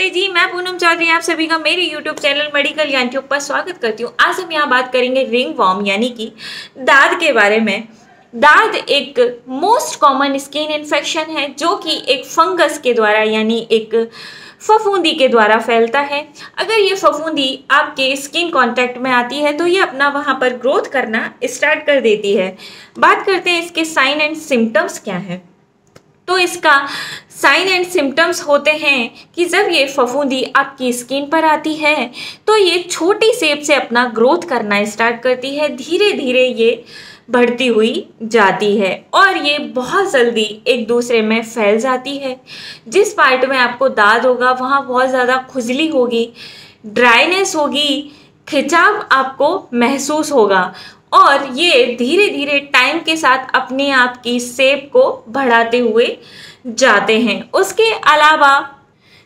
नमस्ते जी, मैं पूनम चौधरी, आप सभी का मेरे YouTube channel medical Gyan tube पर स्वागत करती हूँ। आज हम यहाँ बात करेंगे रिंग वॉर्म, यानी कि दाद के बारे में। दाद एक मोस्ट कॉमन स्किन इन्फेक्शन है, जो कि एक फंगस के द्वारा, यानी एक फफूंदी के द्वारा फैलता है। अगर ये फफूंदी आपके स्किन कांटेक्ट में आती है तो ये अपना वहाँ पर ग्रोथ करना स्टार्ट कर देती है। बात करते हैं इसके साइन एंड सिम्टम्स क्या है। तो इसका साइन एंड सिम्टम्स होते हैं कि जब ये फफूंदी आपकी स्किन पर आती है तो ये छोटी सेप से अपना ग्रोथ करना स्टार्ट करती है धीरे धीरे ये बढ़ती हुई जाती है और ये बहुत जल्दी एक दूसरे में फैल जाती है। जिस पार्ट में आपको दाद होगा, वहाँ बहुत ज़्यादा खुजली होगी ड्राइनेस होगी, खिंचाव आपको महसूस होगा और ये धीरे धीरे टाइम के साथ अपने आप की सेप को बढ़ाते हुए जाते हैं। उसके अलावा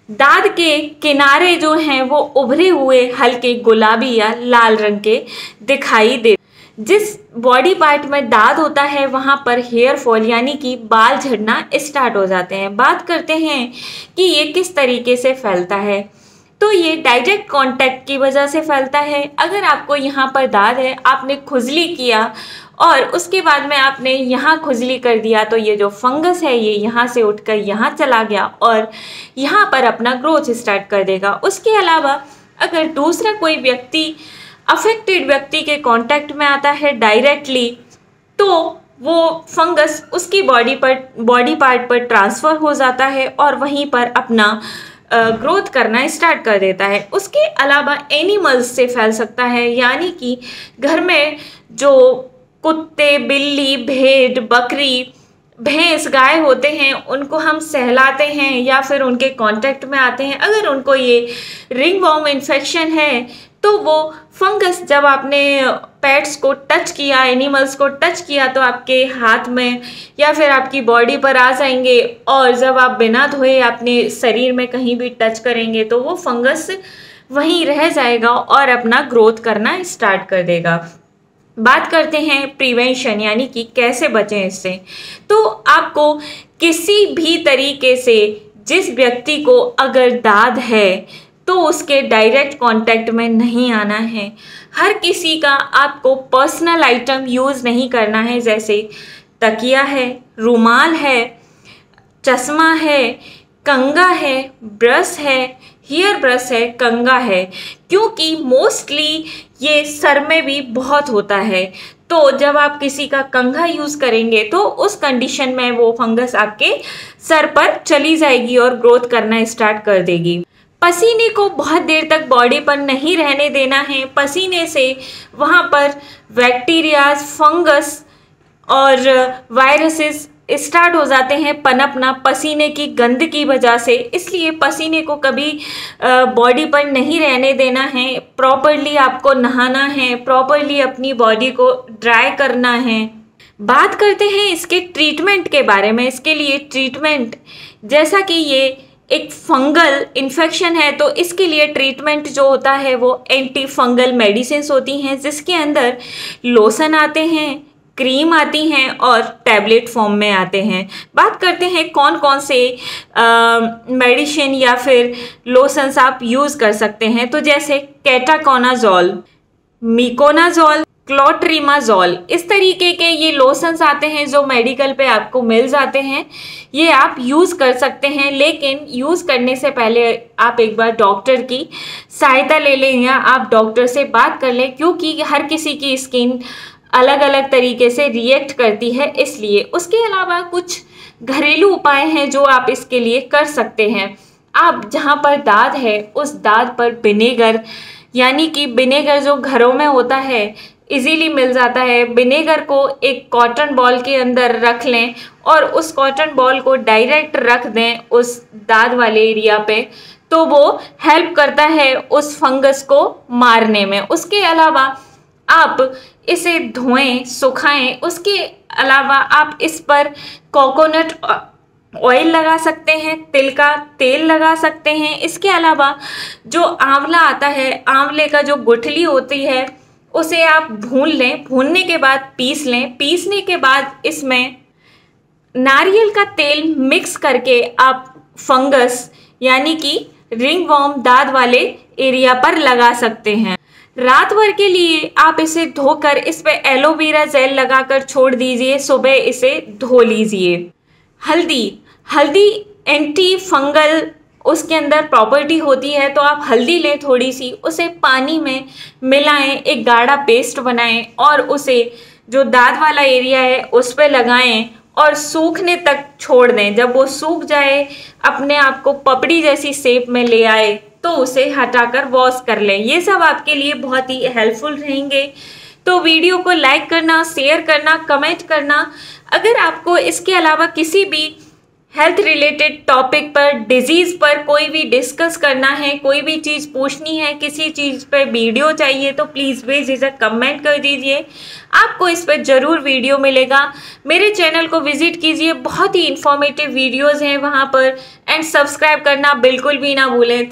दाद के किनारे जो हैं, वो उभरे हुए हल्के गुलाबी या लाल रंग के दिखाई दे जिस बॉडी पार्ट में दाद होता है, वहाँ पर हेयर फॉल यानी कि बाल झड़ना स्टार्ट हो जाते हैं। बात करते हैं कि ये किस तरीके से फैलता है। तो ये डायरेक्ट कांटेक्ट की वजह से फैलता है। अगर आपको यहाँ पर दाद है, आपने खुजली किया और उसके बाद में आपने यहाँ खुजली कर दिया तो ये जो फंगस है, ये यहाँ से उठकर यहाँ चला गया और यहाँ पर अपना ग्रोथ स्टार्ट कर देगा। उसके अलावा अगर दूसरा कोई व्यक्ति अफेक्टेड व्यक्ति के कांटेक्ट में आता है डायरेक्टली तो वो फंगस उसकी बॉडी पर बॉडी पार्ट पर ट्रांसफ़र हो जाता है और वहीं पर अपना ग्रोथ करना स्टार्ट कर देता है। उसके अलावा एनिमल्स से फैल सकता है, यानी कि घर में जो कुत्ते, बिल्ली, भेड़, बकरी, भैंस, गाय होते हैं, उनको हम सहलाते हैं या फिर उनके कांटेक्ट में आते हैं। अगर उनको ये रिंग वॉम इन्फेक्शन है तो वो फंगस, जब आपने पेट्स को टच किया, एनिमल्स को टच किया तो आपके हाथ में या फिर आपकी बॉडी पर आ जाएँगे और जब आप बिना धोए अपने शरीर में कहीं भी टच करेंगे तो वो फंगस वहीं रह जाएगा और अपना ग्रोथ करना स्टार्ट कर देगा। बात करते हैं प्रिवेंशन, यानी कि कैसे बचें इससे। तो आपको किसी भी तरीके से जिस व्यक्ति को अगर दाद है तो उसके डायरेक्ट कांटेक्ट में नहीं आना है। हर किसी का आपको पर्सनल आइटम यूज़ नहीं करना है, जैसे तकिया है, रुमाल है, चश्मा है, कंगा है ब्रश है हेयर ब्रश है, कंगा है, क्योंकि मोस्टली ये सर में भी बहुत होता है। तो जब आप किसी का कंघा यूज़ करेंगे तो उस कंडीशन में वो फंगस आपके सर पर चली जाएगी और ग्रोथ करना स्टार्ट कर देगी। पसीने को बहुत देर तक बॉडी पर नहीं रहने देना है। पसीने से वहाँ पर बैक्टीरियाज, फंगस और वायरसेस स्टार्ट हो जाते हैं पनपना, पसीने की गंद की वजह से। इसलिए पसीने को कभी बॉडी पर नहीं रहने देना है। प्रॉपरली आपको नहाना है, प्रॉपरली अपनी बॉडी को ड्राई करना है। बात करते हैं इसके ट्रीटमेंट के बारे में। इसके लिए ट्रीटमेंट, जैसा कि ये एक फंगल इन्फेक्शन है तो इसके लिए ट्रीटमेंट जो होता है वो एंटी फंगल मेडिसिन होती हैं, जिसके अंदर लोसन आते हैं क्रीम आती हैं और टैबलेट फॉर्म में आते हैं। बात करते हैं कौन कौन से मेडिसिन या फिर लोशंस आप यूज़ कर सकते हैं। तो जैसे कैटाकोनाजोल मिकोनाजोल क्लोट्रीमाजोल इस तरीके के ये लोशंस आते हैं जो मेडिकल पे आपको मिल जाते हैं। ये आप यूज़ कर सकते हैं, लेकिन यूज़ करने से पहले आप एक बार डॉक्टर की सहायता ले लें या आप डॉक्टर से बात कर लें, क्योंकि हर किसी की स्किन अलग अलग तरीके से रिएक्ट करती है, इसलिए। उसके अलावा कुछ घरेलू उपाय हैं जो आप इसके लिए कर सकते हैं। आप जहाँ पर दाद है, उस दाद पर विनेगर यानी कि विनेगर जो घरों में होता है इजीली मिल जाता है। विनेगर को एक कॉटन बॉल के अंदर रख लें और उस कॉटन बॉल को डायरेक्ट रख दें उस दाद वाले एरिया पे। तो वो हेल्प करता है उस फंगस को मारने में। उसके अलावा आप इसे धोएँ, सुखाएँ। उसके अलावा आप इस पर कोकोनट ऑयल लगा सकते हैं, तिल का तेल लगा सकते हैं। इसके अलावा जो आंवला आता है, आंवले का जो गुठली होती है उसे आप भून लें, भूनने के बाद पीस लें। पीसने के बाद इसमें नारियल का तेल मिक्स करके आप फंगस यानी कि रिंग वॉर्म दाद वाले एरिया पर लगा सकते हैं। रात भर के लिए आप इसे धोकर इस पर एलोवेरा जेल लगाकर छोड़ दीजिए। सुबह इसे धो लीजिए। हल्दी। हल्दी एंटी फंगल उसके अंदर प्रॉपर्टी होती है तो आप हल्दी लें थोड़ी सी उसे पानी में मिलाएँ, एक गाढ़ा पेस्ट बनाएँ और उसे जो दाद वाला एरिया है, उस पर लगाएँ और सूखने तक छोड़ दें। जब वो सूख जाए, अपने आप को पपड़ी जैसी सेप में ले आए तो उसे हटाकर वॉश कर लें। ये सब आपके लिए बहुत ही हेल्पफुल रहेंगे। तो वीडियो को लाइक करना शेयर करना कमेंट करना। अगर आपको इसके अलावा किसी भी हेल्थ रिलेटेड टॉपिक पर डिज़ीज़ पर कोई भी डिस्कस करना है, कोई भी चीज़ पूछनी है, किसी चीज़ पर वीडियो चाहिए तो प्लीज़ वे बेझिझक कमेंट कर दीजिए। आपको इस पर ज़रूर वीडियो मिलेगा। मेरे चैनल को विज़िट कीजिए। बहुत ही इन्फॉर्मेटिव वीडियोज़ हैं वहाँ पर। एंड सब्सक्राइब करना बिल्कुल भी ना भूलें।